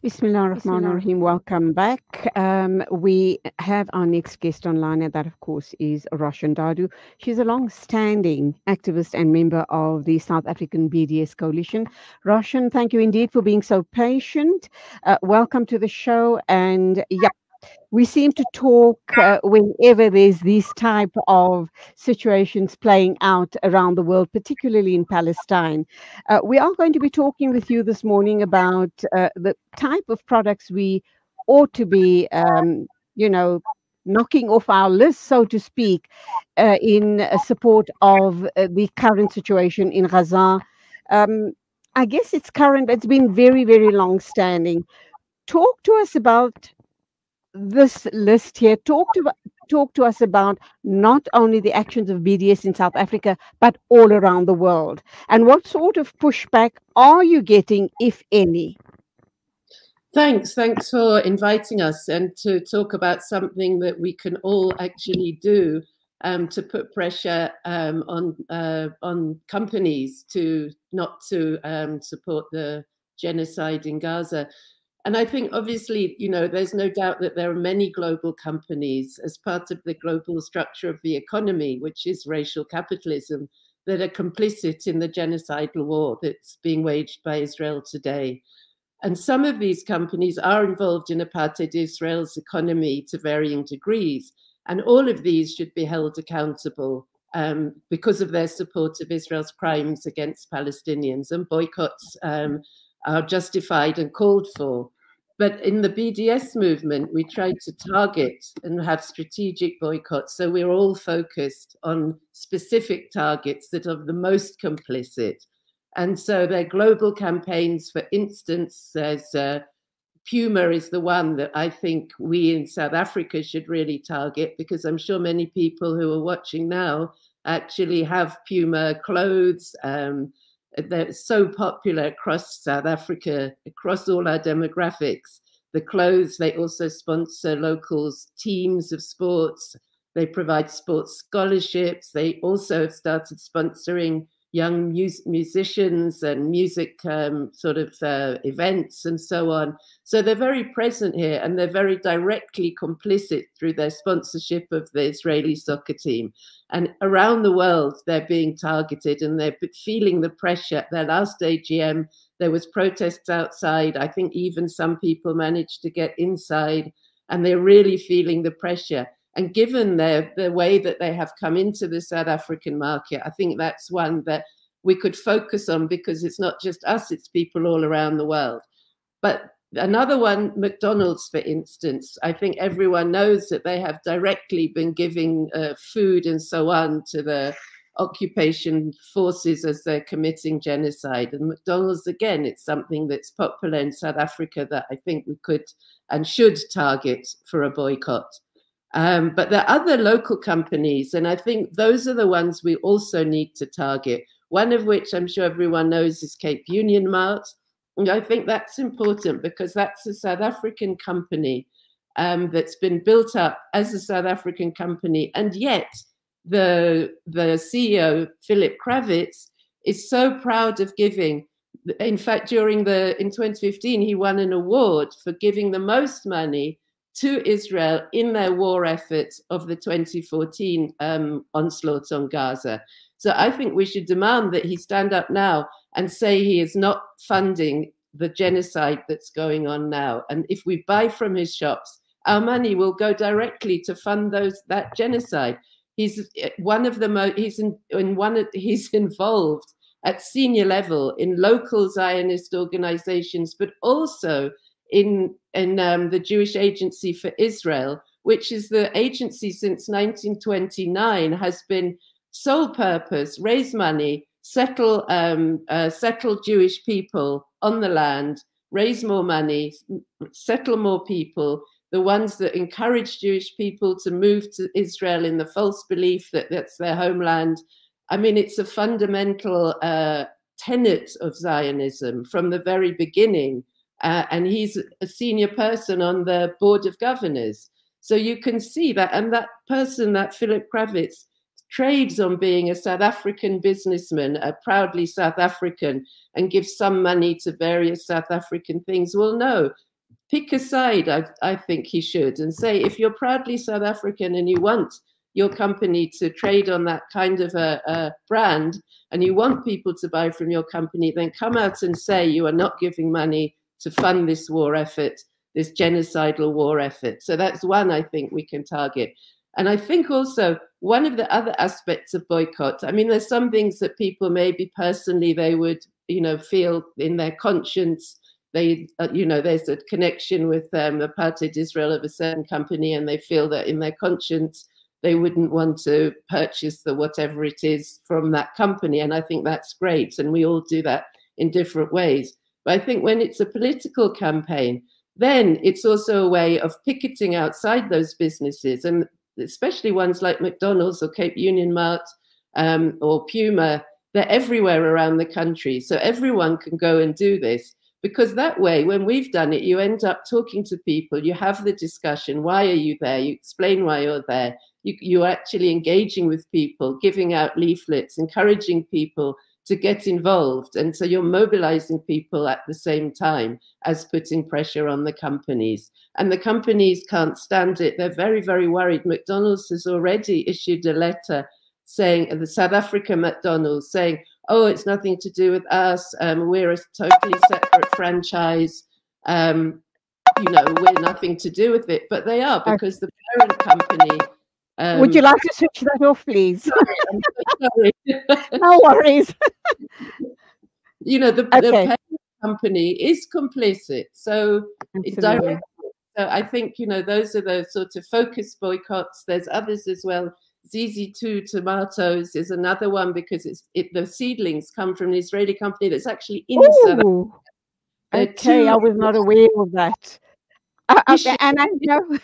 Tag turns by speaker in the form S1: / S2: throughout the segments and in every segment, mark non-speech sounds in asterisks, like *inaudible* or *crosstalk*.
S1: Bismillah ar-Rahman ar-Rahim. Welcome back. Um, we have our next guest online, and that, of course, is Roshan Dadoo. She's a long-standing activist and member of the South African BDS Coalition. Roshan, thank you indeed for being so patient. Uh, welcome to the show. And yeah, we seem to talk uh, whenever there's these type of situations playing out around the world, particularly in Palestine. Uh, we are going to be talking with you this morning about uh, the type of products we ought to be, um, you know, knocking off our list, so to speak, uh, in support of uh, the current situation in Gaza. Um, I guess it's current, but it's been very, very long standing. Talk to us about this list here talk to talk to us about not only the actions of BDS in South Africa but all around the world. And what sort of pushback are you getting if any?
S2: Thanks. Thanks for inviting us and to talk about something that we can all actually do um, to put pressure um, on uh, on companies to not to um, support the genocide in Gaza. And I think obviously, you know, there's no doubt that there are many global companies as part of the global structure of the economy, which is racial capitalism, that are complicit in the genocidal war that's being waged by Israel today. And some of these companies are involved in apartheid Israel's economy to varying degrees. And all of these should be held accountable um, because of their support of Israel's crimes against Palestinians and boycotts um, are justified and called for. But in the BDS movement, we try to target and have strategic boycotts. So we're all focused on specific targets that are the most complicit. And so they're global campaigns. For instance, there's uh, Puma is the one that I think we in South Africa should really target because I'm sure many people who are watching now actually have Puma clothes. Um, they're so popular across South Africa, across all our demographics. The clothes, they also sponsor locals' teams of sports. They provide sports scholarships. They also have started sponsoring young mus- musicians and music um, sort of uh, events and so on. So they're very present here and they're very directly complicit through their sponsorship of the Israeli soccer team. And around the world, they're being targeted and they're feeling the pressure. Their last AGM, there was protests outside. I think even some people managed to get inside and they're really feeling the pressure. And given their, the way that they have come into the South African market, I think that's one that we could focus on because it's not just us, it's people all around the world. But another one, McDonald's, for instance, I think everyone knows that they have directly been giving uh, food and so on to the occupation forces as they're committing genocide. And McDonald's, again, it's something that's popular in South Africa that I think we could and should target for a boycott. Um, but there are other local companies, and I think those are the ones we also need to target. One of which I'm sure everyone knows is Cape Union Mart. And I think that's important because that's a South African company um, that's been built up as a South African company, and yet the the CEO Philip Krawitz is so proud of giving. In fact, during the in 2015, he won an award for giving the most money to Israel in their war effort of the 2014 um, onslaught on Gaza. So I think we should demand that he stand up now and say he is not funding the genocide that's going on now. And if we buy from his shops, our money will go directly to fund those that genocide. He's eh, one of the most. He's in, in one. *laughs* He's involved at senior level in local Zionist organizations, but also in in um, the Jewish Agency for Israel, which is the agency since 1929 has been sole purpose raise money, settle um, uh, settle Jewish people on the land, raise more money, settle more people. The ones that encourage Jewish people to move to Israel in the false belief that that's their homeland. I mean, it's a fundamental uh, tenet of Zionism from the very beginning uh, and he's a senior person on the board of governors. So you can see that, and that person, that Philip Krawitz, trades on being a South African businessman, a proudly South African, and gives some money to various South African things. Well, no, pick a side, I, I think he should, and say if you're proudly South African and you want your company to trade on that kind of a, a, brand and you want people to buy from your company, then come out and say you are not giving money to fund this war effort, this genocidal war effort. So that's one I think we can target. And I think also one of the other aspects of boycott, I mean, there's some things that people maybe personally they would, you know, feel in their conscience. They, uh, you know, there's a connection with um, apartheid Israel of a certain company, and they feel that in their conscience they wouldn't want to purchase the whatever it is from that company. And I think that's great. And we all do that in different ways. But I think when it's a political campaign, then it's also a way of picketing outside those businesses. And especially ones like McDonald's or Cape Union Mart um, or Puma, they're everywhere around the country. So everyone can go and do this because that way, when we've done it, you end up talking to people, you have the discussion. Why are you there? You explain why you're there. You, you're actually engaging with people, giving out leaflets, encouraging people to get involved. And so you're mobilizing people at the same time as putting pressure on the companies. And the companies can't stand it. They're very, very worried. McDonald's has already issued a letter saying, the South African McDonald's saying, oh, it's nothing to do with us. Um, we're a totally separate franchise. Um, you know, we're nothing to do with it. But they are because the parent company
S1: um, Would you like to switch that off, please?
S2: Sorry. *laughs*
S1: no worries.
S2: you know, the, okay. the company is complicit. So so I think, you know, those are the sort of focus boycotts. There's others as well. ZZ2 tomatoes is another one because it's it, the seedlings come from an Israeli company that's actually in Ooh, South
S1: Okay, I was not aware of that. Uh, okay, and I *laughs* know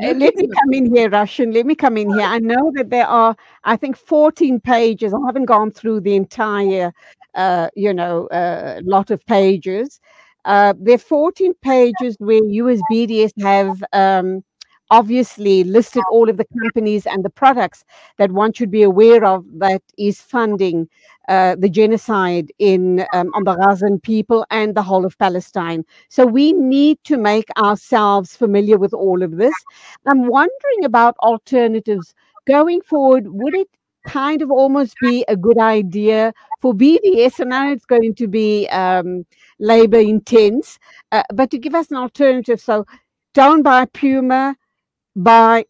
S1: let me come in here, Roshan. Let me come in here. I know that there are, I think, 14 pages. I haven't gone through the entire, uh, you know, uh, lot of pages. Uh, there are 14 pages where USBDS have um, obviously listed all of the companies and the products that one should be aware of that is funding uh, the genocide in um, on the Gazan people and the whole of Palestine. So we need to make ourselves familiar with all of this. I'm wondering about alternatives going forward. Would it kind of almost be a good idea for BDS? And now it's going to be um, labor intense, uh, but to give us an alternative. So don't buy Puma, by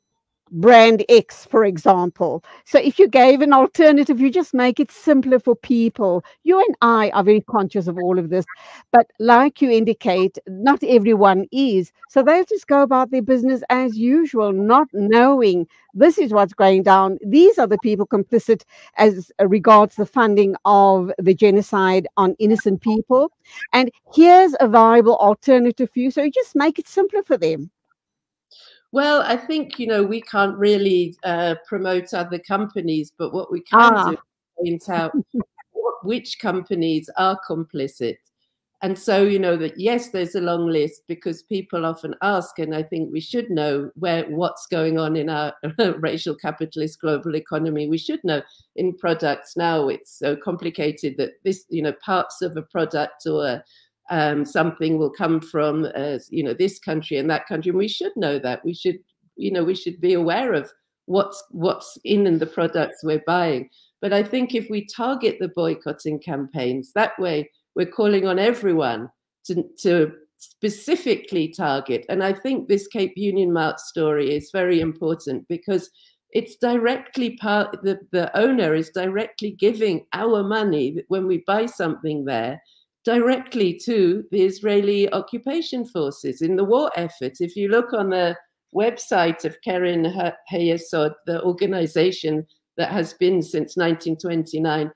S1: brand X, for example. So if you gave an alternative, you just make it simpler for people. You and I are very conscious of all of this, but like you indicate, not everyone is. So they'll just go about their business as usual, not knowing this is what's going down. These are the people complicit as regards the funding of the genocide on innocent people. And here's a viable alternative for you. So you just make it simpler for them.
S2: Well, I think you know we can't really uh, promote other companies, but what we can ah. do is point out which companies are complicit. And so, you know that yes, there's a long list because people often ask, and I think we should know where what's going on in our *laughs* racial capitalist global economy. We should know in products now. It's so complicated that this, you know, parts of a product or um, something will come from uh, you know this country and that country and we should know that. We should you know we should be aware of what's what's in the products we're buying. But i think if we target the boycotting campaigns that way we're calling on everyone to, to specifically target. And i think this cape union mart story is very important because it's directly part the, the owner is directly giving our money when we buy something there directly to the Israeli occupation forces in the war effort. If you look on the website of Keren Hayesod, the organization that has been since 1929,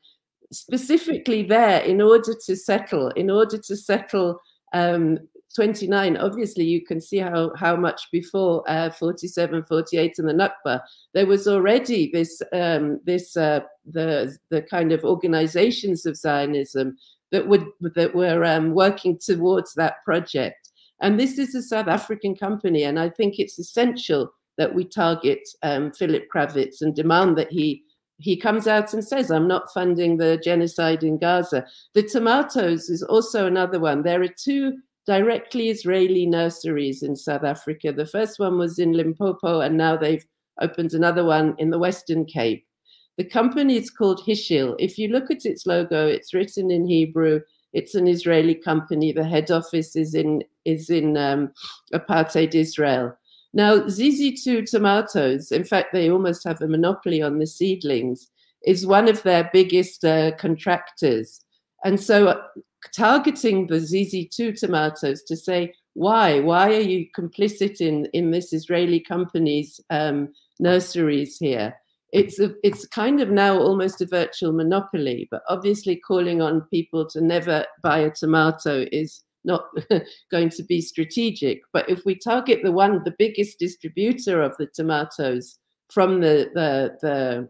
S2: specifically there in order to settle, in order to settle um, 29, obviously you can see how, how much before uh, 47, 48 and the Nakba, there was already this, um, this uh, the, the kind of organizations of Zionism that would that were um, working towards that project. And this is a South African company, and I think it's essential that we target um, Philip Krawitz and demand that he he comes out and says, I'm not funding the genocide in Gaza. The tomatoes is also another one. There are two directly Israeli nurseries in South Africa. The first one was in Limpopo, and now they've opened another one in the Western Cape. The company is called Hishtil. If you look at its logo, it's written in Hebrew. It's an Israeli company. The head office is in is in um, apartheid Israel. Now, ZZ2 tomatoes, in fact, they almost have a monopoly on the seedlings, is one of their biggest uh, contractors. And so uh, targeting the ZZ2 tomatoes to say, why? Why are you complicit in, in this Israeli company's um, nurseries here? It's, a, it's kind of now almost a virtual monopoly, but obviously calling on people to never buy a tomato is not *laughs* going to be strategic. But if we target the one, the biggest distributor of the tomatoes from the the, the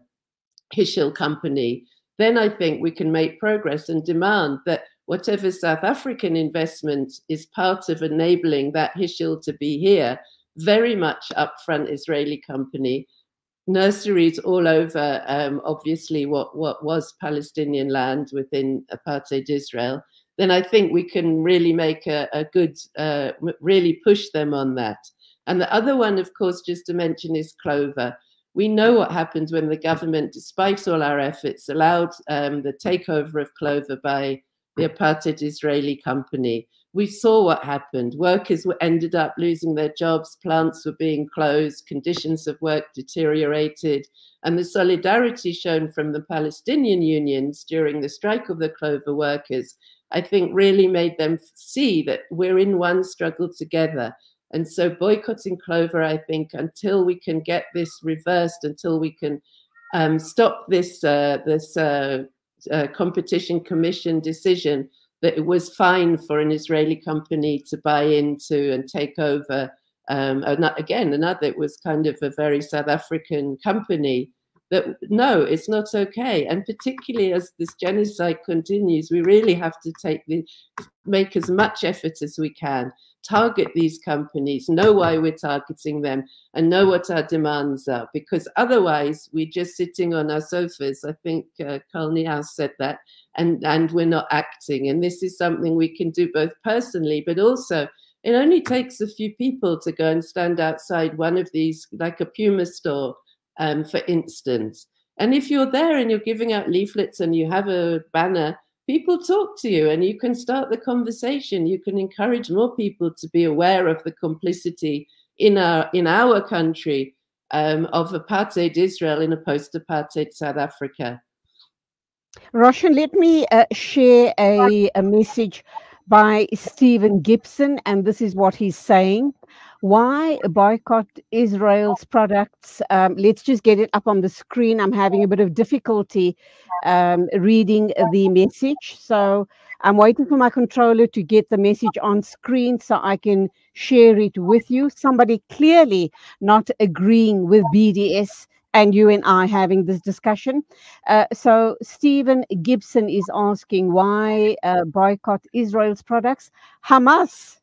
S2: Hishtil company, then I think we can make progress and demand that whatever South African investment is part of enabling that Hishtil to be here, very much upfront Israeli company, nurseries all over, um, obviously what, what was Palestinian land within apartheid Israel, then I think we can really make a, a good, uh, really push them on that. And the other one, of course, just to mention is Clover. We know what happens when the government, despite all our efforts, allowed um, the takeover of Clover by the apartheid Israeli company. We saw what happened. Workers ended up losing their jobs, plants were being closed, conditions of work deteriorated, and the solidarity shown from the Palestinian unions during the strike of the Clover workers I think really made them see that we're in one struggle together. And so boycotting Clover, I think, until we can get this reversed, until we can um, stop this uh, this uh, uh, competition commission decision that it was fine for an Israeli company to buy into and take over. Um, again, another it was kind of a very South African company that no, it's not okay. And particularly as this genocide continues, we really have to take the make as much effort as we can, target these companies, know why we're targeting them, and know what our demands are. Because otherwise, we're just sitting on our sofas. I think uh, Carl Niehaus said that, and and we're not acting. And this is something we can do both personally, but also. It only takes a few people to go and stand outside one of these, like a Puma store, um, for instance. And if you're there and you're giving out leaflets and you have a banner, people talk to you and you can start the conversation. You can encourage more people to be aware of the complicity in our in our country um, of apartheid Israel in a post-apartheid South Africa.
S1: Roshan, let me uh, share a, a message by Stephen Gibson, and this is what he's saying. Why boycott Israel's products? Um, let's just get it up on the screen. I'm having a bit of difficulty um, reading the message. So I'm waiting for my controller to get the message on screen so I can share it with you. Somebody clearly not agreeing with BDS and you and I having this discussion. Uh, so Stephen Gibson is asking why uh, boycott Israel's products. Hamas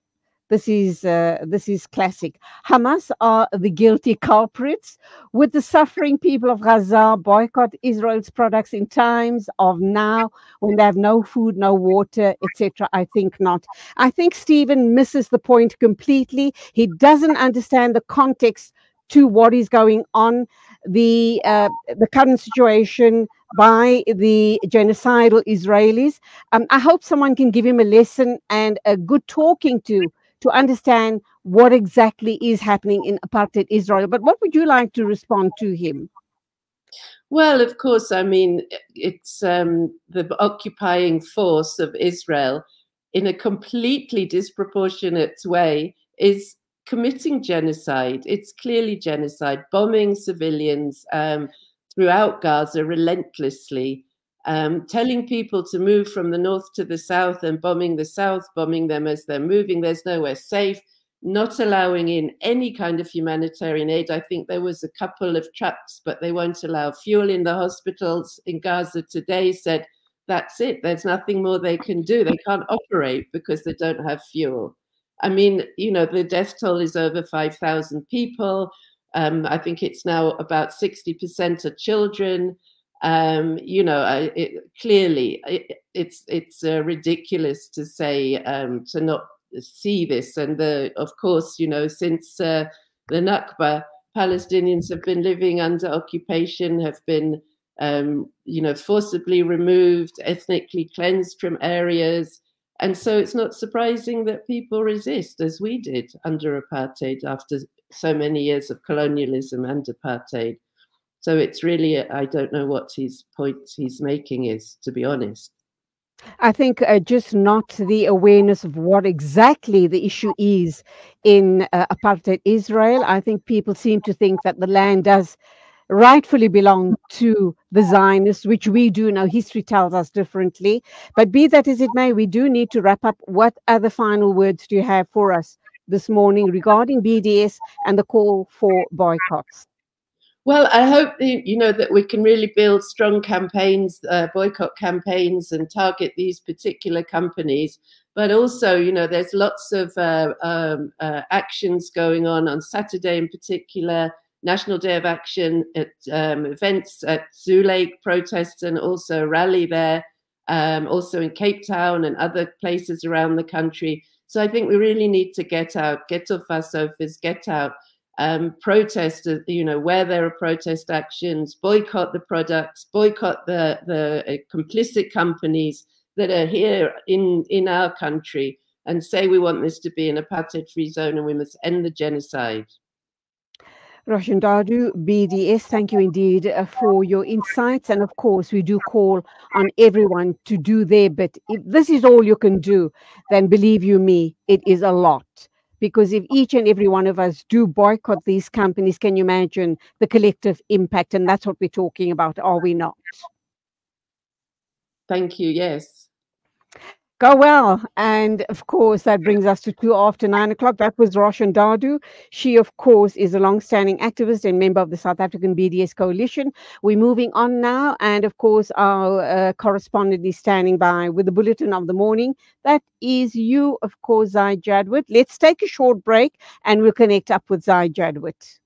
S1: this is uh, this is classic. Hamas are the guilty culprits. Would the suffering people of Gaza boycott Israel's products in times of now when they have no food, no water, etc.? I think not. I think Stephen misses the point completely. He doesn't understand the context to what is going on, the uh, the current situation by the genocidal Israelis. Um, I hope someone can give him a lesson and a good talking to to understand what exactly is happening in apartheid Israel. But what would you like to respond to him?
S2: Well, of course, I mean, it's um, the occupying force of Israel in a completely disproportionate way is committing genocide. It's clearly genocide, bombing civilians um, throughout Gaza relentlessly um, telling people to move from the north to the south and bombing the south, bombing them as they're moving. There's nowhere safe, not allowing in any kind of humanitarian aid. I think there was a couple of trucks, but they won't allow fuel in the hospitals in Gaza today. Said that's it. There's nothing more they can do. They can't operate because they don't have fuel. I mean, you know, the death toll is over 5,000 people. Um, I think it's now about 60% are children. Um, you know, it, clearly it, it's it's uh, ridiculous to say um, to not see this. And the, of course, you know, since uh, the Nakba, Palestinians have been living under occupation, have been, um, you know, forcibly removed, ethnically cleansed from areas. And so it's not surprising that people resist, as we did under apartheid after so many years of colonialism and apartheid. So it's really, I don't know what his point he's making is, to be honest.
S1: I think uh, just not the awareness of what exactly the issue is in uh, apartheid Israel. I think people seem to think that the land does rightfully belong to the Zionists, which we do now. History tells us differently. But be that as it may, we do need to wrap up. What other final words do you have for us this morning regarding BDS and the call for boycotts?
S2: Well, I hope you know that we can really build strong campaigns, uh, boycott campaigns, and target these particular companies. But also, you know, there's lots of uh, um, uh, actions going on on Saturday, in particular, National Day of Action at um, events at Zoo Lake protests, and also a rally there, um, also in Cape Town and other places around the country. So I think we really need to get out, get off our sofas, get out um, protest, uh, you know, where there are protest actions, boycott the products, boycott the, the uh, complicit companies that are here in, in our country and say we want this to be an apartheid free zone and we must end the genocide.
S1: Roshan Dadoo, BDS, thank you indeed uh, for your insights. And of course, we do call on everyone to do their bit. If this is all you can do, then believe you me, it is a lot because if each and every one of us do boycott these companies, can you imagine the collective impact? And that's what we're talking about, are we not?
S2: Thank you. Yes.
S1: Go well. And of course, that brings us to two after nine o'clock. That was Roshan Dadoo. She, of course, is a long-standing activist and member of the South African BDS Coalition. We're moving on now. And of course, our uh, correspondent is standing by with the bulletin of the morning. That is you, of course, Zai Jadwit. Let's take a short break and we'll connect up with Zai Jadwit.